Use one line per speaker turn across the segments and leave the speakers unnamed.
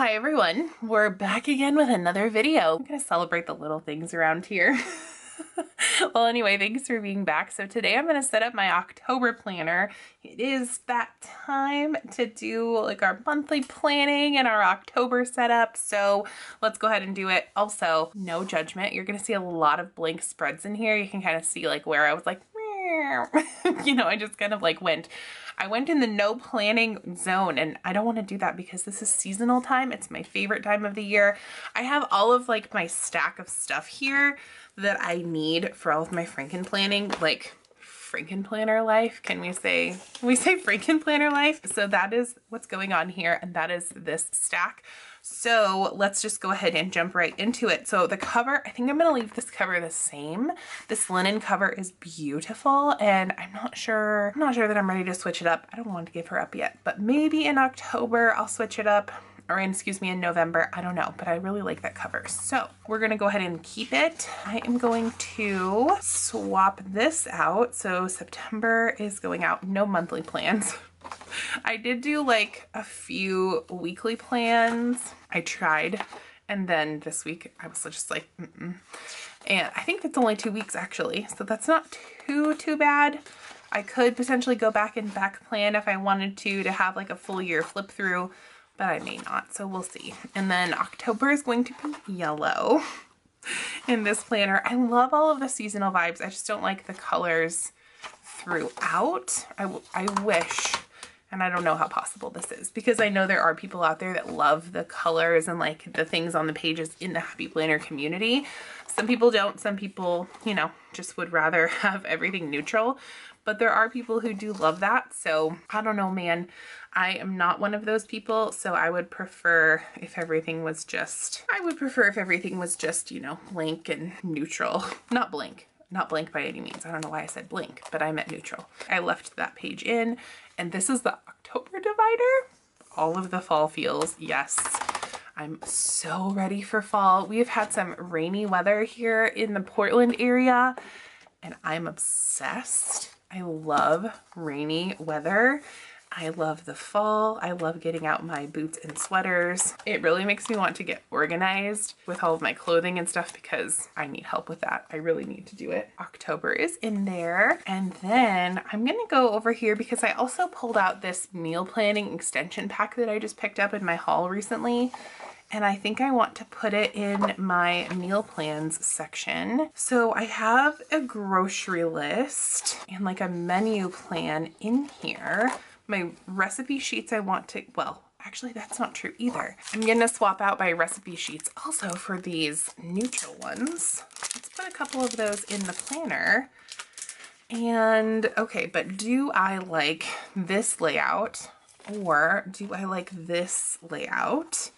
hi everyone. We're back again with another video. I'm gonna celebrate the little things around here. well, anyway, thanks for being back. So today I'm gonna set up my October planner. It is that time to do like our monthly planning and our October setup. So let's go ahead and do it. Also, no judgment. You're gonna see a lot of blank spreads in here. You can kind of see like where I was like, you know, I just kind of like went I went in the no planning zone and I don't want to do that because this is seasonal time. It's my favorite time of the year. I have all of like my stack of stuff here that I need for all of my Franken planning, like Franken planner life. Can we say, can we say Franken planner life? So that is what's going on here. And that is this stack. So let's just go ahead and jump right into it. So the cover, I think I'm gonna leave this cover the same. This linen cover is beautiful and I'm not sure, I'm not sure that I'm ready to switch it up. I don't want to give her up yet, but maybe in October I'll switch it up or excuse me, in November. I don't know, but I really like that cover. So we're gonna go ahead and keep it. I am going to swap this out. So September is going out, no monthly plans. I did do like a few weekly plans. I tried. And then this week I was just like, mm -mm. and I think it's only two weeks actually. So that's not too, too bad. I could potentially go back and back plan if I wanted to, to have like a full year flip through, but I may not. So we'll see. And then October is going to be yellow in this planner. I love all of the seasonal vibes. I just don't like the colors throughout. I, I wish and I don't know how possible this is because I know there are people out there that love the colors and like the things on the pages in the Happy Planner community. Some people don't. Some people, you know, just would rather have everything neutral. But there are people who do love that. So I don't know, man. I am not one of those people. So I would prefer if everything was just, I would prefer if everything was just, you know, blank and neutral. Not blank, not blank by any means. I don't know why I said blank, but I meant neutral. I left that page in and this is the October divider. All of the fall feels, yes. I'm so ready for fall. We have had some rainy weather here in the Portland area and I'm obsessed. I love rainy weather. I love the fall. I love getting out my boots and sweaters. It really makes me want to get organized with all of my clothing and stuff because I need help with that. I really need to do it. October is in there. And then I'm gonna go over here because I also pulled out this meal planning extension pack that I just picked up in my haul recently and I think I want to put it in my meal plans section. So I have a grocery list and like a menu plan in here my recipe sheets I want to, well, actually that's not true either. I'm gonna swap out my recipe sheets also for these neutral ones. Let's put a couple of those in the planner. And okay, but do I like this layout or do I like this layout?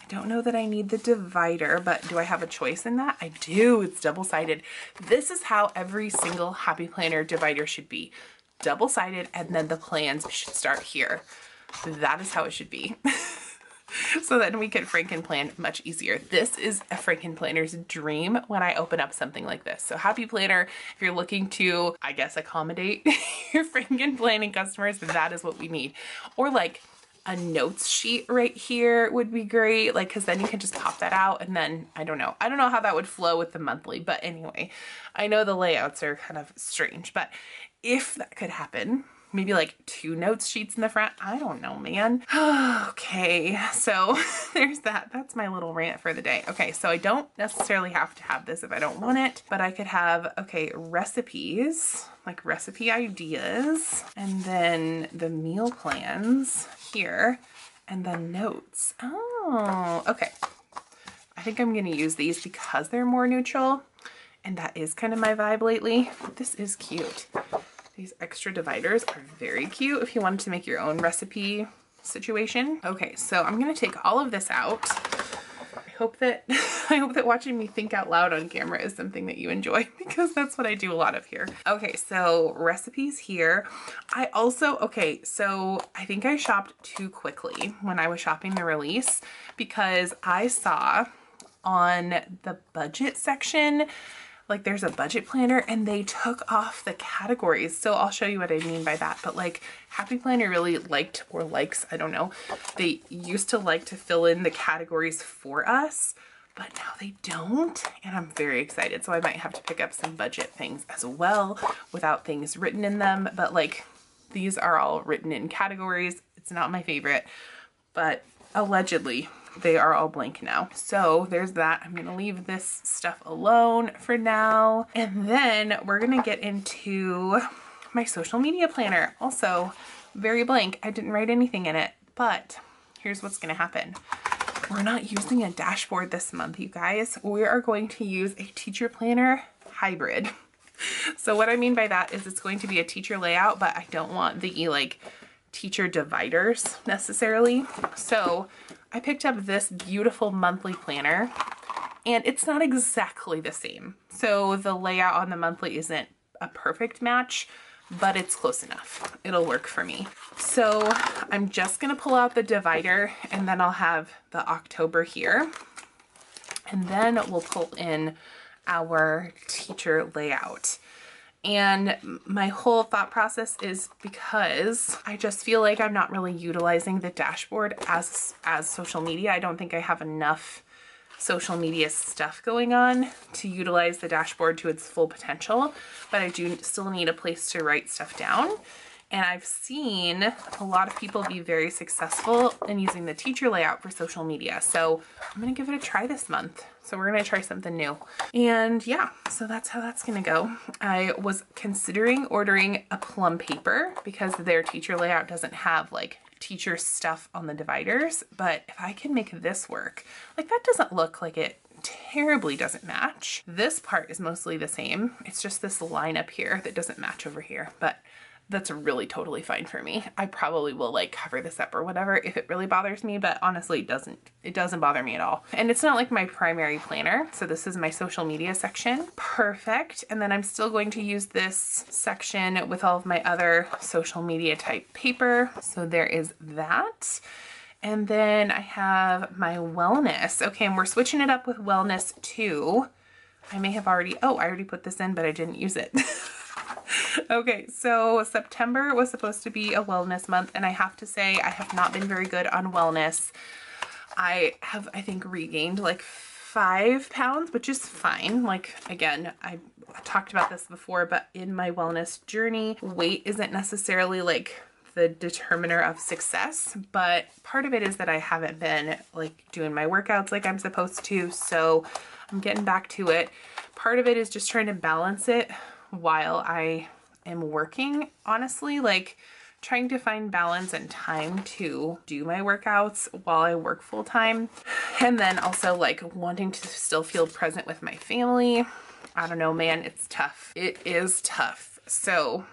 I don't know that I need the divider, but do I have a choice in that? I do, it's double-sided. This is how every single Happy Planner divider should be double-sided and then the plans should start here. That is how it should be. so then we can Franken plan much easier. This is a Franken planner's dream when I open up something like this. So Happy Planner, if you're looking to, I guess, accommodate your Franken planning customers, that is what we need. Or like a notes sheet right here would be great like because then you can just pop that out and then I don't know I don't know how that would flow with the monthly but anyway I know the layouts are kind of strange but if that could happen, maybe like two notes sheets in the front. I don't know, man. okay, so there's that. That's my little rant for the day. Okay, so I don't necessarily have to have this if I don't want it, but I could have, okay, recipes, like recipe ideas, and then the meal plans here, and then notes. Oh, okay. I think I'm gonna use these because they're more neutral and that is kind of my vibe lately. This is cute. These extra dividers are very cute if you wanted to make your own recipe situation. Okay, so I'm gonna take all of this out. I hope that I hope that watching me think out loud on camera is something that you enjoy because that's what I do a lot of here. Okay, so recipes here. I also, okay, so I think I shopped too quickly when I was shopping the release because I saw on the budget section like there's a budget planner and they took off the categories. So I'll show you what I mean by that. But like Happy Planner really liked or likes, I don't know. They used to like to fill in the categories for us, but now they don't. And I'm very excited. So I might have to pick up some budget things as well without things written in them. But like these are all written in categories. It's not my favorite, but allegedly they are all blank now. So there's that. I'm gonna leave this stuff alone for now. And then we're gonna get into my social media planner. Also very blank. I didn't write anything in it, but here's what's gonna happen. We're not using a dashboard this month, you guys. We are going to use a teacher planner hybrid. So what I mean by that is it's going to be a teacher layout, but I don't want the like teacher dividers necessarily. So I picked up this beautiful monthly planner and it's not exactly the same. So the layout on the monthly isn't a perfect match, but it's close enough. It'll work for me. So I'm just gonna pull out the divider and then I'll have the October here. And then we'll pull in our teacher layout. And my whole thought process is because I just feel like I'm not really utilizing the dashboard as, as social media. I don't think I have enough social media stuff going on to utilize the dashboard to its full potential, but I do still need a place to write stuff down. And I've seen a lot of people be very successful in using the teacher layout for social media. So I'm gonna give it a try this month. So we're gonna try something new. And yeah, so that's how that's gonna go. I was considering ordering a plum paper because their teacher layout doesn't have like teacher stuff on the dividers, but if I can make this work, like that doesn't look like it terribly doesn't match. This part is mostly the same. It's just this line up here that doesn't match over here, but that's really totally fine for me. I probably will like cover this up or whatever if it really bothers me, but honestly it doesn't, it doesn't bother me at all. And it's not like my primary planner. So this is my social media section. Perfect. And then I'm still going to use this section with all of my other social media type paper. So there is that. And then I have my wellness. Okay, and we're switching it up with wellness too. I may have already, oh, I already put this in, but I didn't use it. okay, so September was supposed to be a wellness month, and I have to say I have not been very good on wellness. I have, I think, regained like five pounds, which is fine. Like, again, I talked about this before, but in my wellness journey, weight isn't necessarily like the determiner of success, but part of it is that I haven't been like doing my workouts like I'm supposed to. So I'm getting back to it. Part of it is just trying to balance it while I am working, honestly, like trying to find balance and time to do my workouts while I work full time. And then also like wanting to still feel present with my family. I don't know, man, it's tough. It is tough. So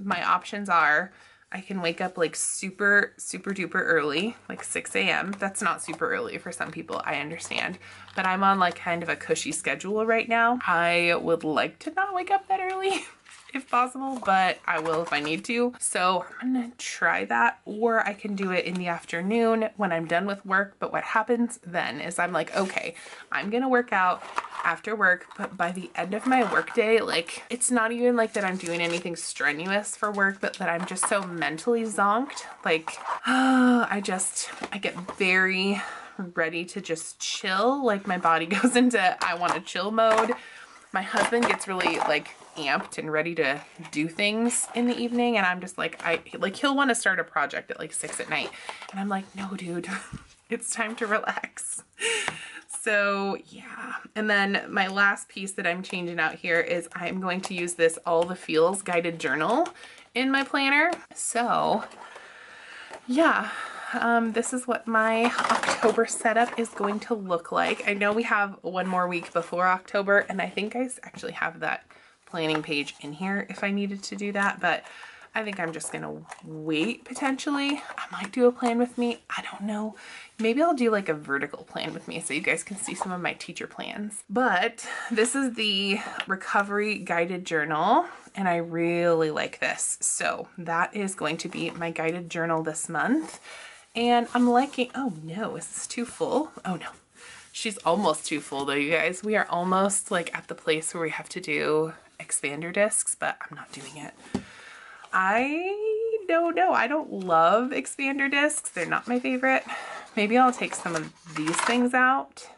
my options are I can wake up like super, super duper early, like 6 a.m. That's not super early for some people, I understand. But I'm on like kind of a cushy schedule right now. I would like to not wake up that early if possible, but I will if I need to. So I'm gonna try that or I can do it in the afternoon when I'm done with work. But what happens then is I'm like, okay, I'm gonna work out after work, but by the end of my workday, like it's not even like that I'm doing anything strenuous for work, but that I'm just so mentally zonked. Like, uh, I just, I get very ready to just chill. Like my body goes into I want to chill mode. My husband gets really like amped and ready to do things in the evening and I'm just like I like he'll want to start a project at like six at night and I'm like no dude it's time to relax so yeah, and then my last piece that I'm changing out here is I'm going to use this All the Feels guided journal in my planner. So yeah, um, this is what my October setup is going to look like. I know we have one more week before October and I think I actually have that planning page in here if I needed to do that, but I think I'm just gonna wait potentially. I might do a plan with me. I don't know. Maybe I'll do like a vertical plan with me so you guys can see some of my teacher plans. But this is the recovery guided journal and I really like this. So that is going to be my guided journal this month. And I'm liking, oh no, is this too full? Oh no, She's almost too full though, you guys. We are almost like at the place where we have to do expander discs, but I'm not doing it. I don't know. I don't love expander discs. They're not my favorite. Maybe I'll take some of these things out.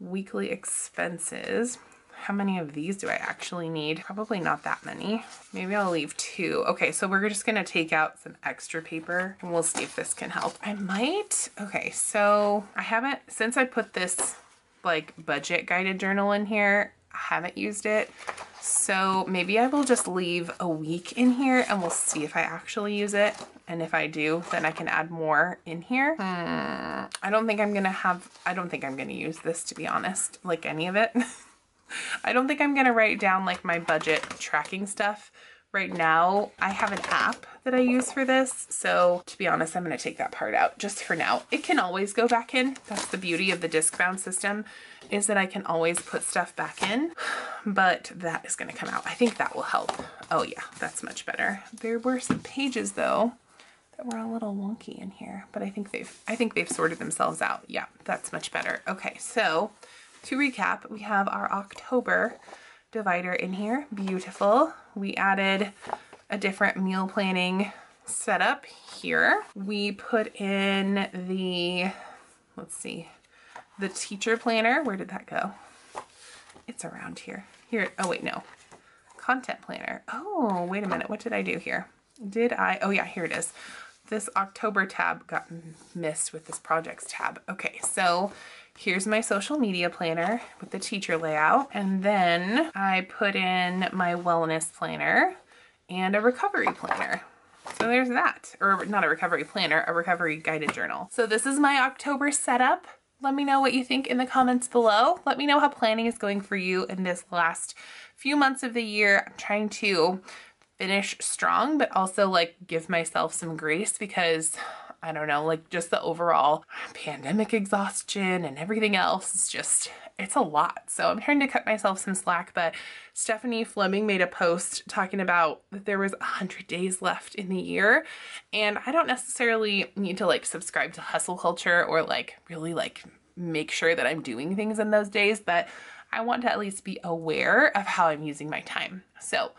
Weekly expenses. How many of these do I actually need? Probably not that many. Maybe I'll leave two. Okay, so we're just gonna take out some extra paper and we'll see if this can help. I might, okay, so I haven't, since I put this like budget guided journal in here, I haven't used it. So maybe I will just leave a week in here and we'll see if I actually use it. And if I do, then I can add more in here. Hmm. I don't think I'm gonna have, I don't think I'm gonna use this to be honest, like any of it. I don't think I'm gonna write down like my budget tracking stuff right now. I have an app that I use for this. So to be honest, I'm gonna take that part out just for now. It can always go back in. That's the beauty of the disc bound system is that I can always put stuff back in, but that is gonna come out. I think that will help. Oh yeah, that's much better. There were some pages though that were a little wonky in here, but I think they've, I think they've sorted themselves out. Yeah, that's much better. Okay, so to recap, we have our October divider in here. Beautiful. We added a different meal planning setup here. We put in the, let's see, the teacher planner. Where did that go? It's around here. Here, oh wait, no. Content planner. Oh, wait a minute. What did I do here? Did I, oh yeah, here it is. This October tab got missed with this projects tab. Okay, so here's my social media planner with the teacher layout. And then I put in my wellness planner and a recovery planner. So there's that, or not a recovery planner, a recovery guided journal. So this is my October setup. Let me know what you think in the comments below. Let me know how planning is going for you in this last few months of the year. I'm trying to finish strong, but also like give myself some grace because I don't know, like just the overall pandemic exhaustion and everything else is just, it's a lot. So I'm trying to cut myself some slack, but Stephanie Fleming made a post talking about that there was 100 days left in the year. And I don't necessarily need to like subscribe to hustle culture or like really like make sure that I'm doing things in those days, but I want to at least be aware of how I'm using my time. So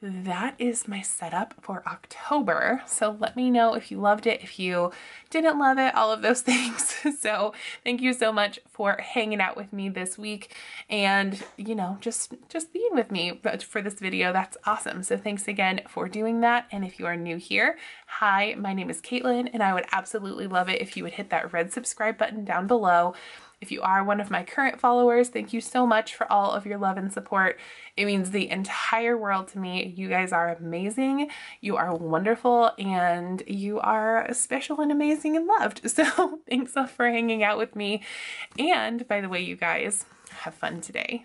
that is my setup for October. So let me know if you loved it, if you didn't love it, all of those things. so thank you so much for hanging out with me this week and, you know, just, just being with me for this video. That's awesome. So thanks again for doing that. And if you are new here, hi, my name is Caitlin and I would absolutely love it if you would hit that red subscribe button down below if you are one of my current followers, thank you so much for all of your love and support. It means the entire world to me. You guys are amazing. You are wonderful and you are special and amazing and loved. So thanks for hanging out with me. And by the way, you guys, have fun today.